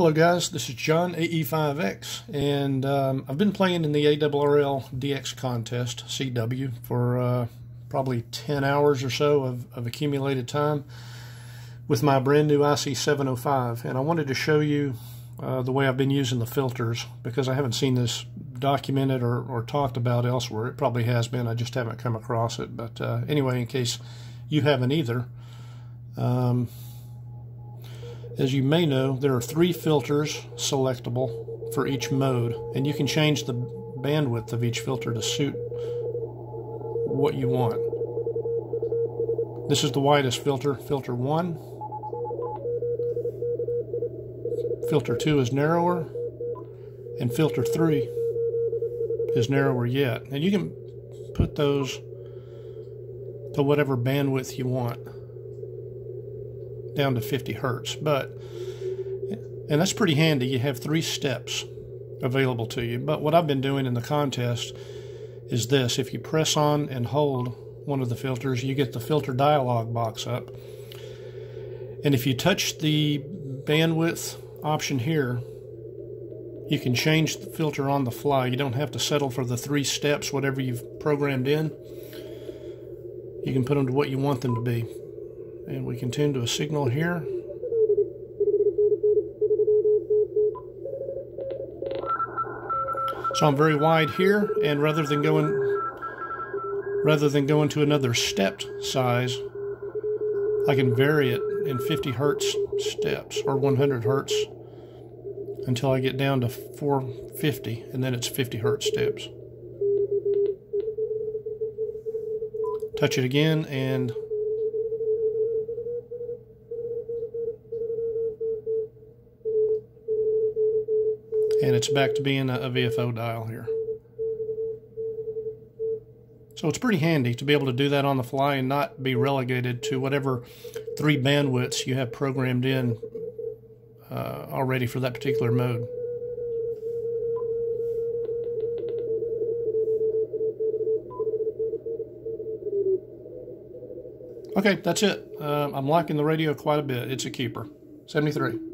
Hello guys, this is John AE5X and um, I've been playing in the ARRL DX contest, CW, for uh, probably 10 hours or so of, of, accumulated time with my brand new IC705 and I wanted to show you uh, the way I've been using the filters because I haven't seen this documented or, or, talked about elsewhere. It probably has been, I just haven't come across it. But uh, anyway, in case you haven't either, um, as you may know, there are three filters selectable for each mode, and you can change the bandwidth of each filter to suit what you want. This is the widest filter, filter 1. Filter 2 is narrower, and filter 3 is narrower yet. And you can put those to whatever bandwidth you want down to 50 hertz. But, and that's pretty handy. You have three steps available to you. But what I've been doing in the contest is this. If you press on and hold one of the filters, you get the filter dialog box up. And if you touch the bandwidth option here, you can change the filter on the fly. You don't have to settle for the three steps, whatever you've programmed in. You can put them to what you want them to be. And we can tune to a signal here. So I'm very wide here, and rather than going rather than going to another stepped size, I can vary it in 50 hertz steps or 100 hertz until I get down to 450, and then it's 50 hertz steps. Touch it again, and and it's back to being a, VFO dial here. So it's pretty handy to be able to do that on the fly and not be relegated to whatever three bandwidths you have programmed in uh, already for that particular mode. Okay, that's it. Uh, I'm liking the radio quite a bit. It's a keeper. 73.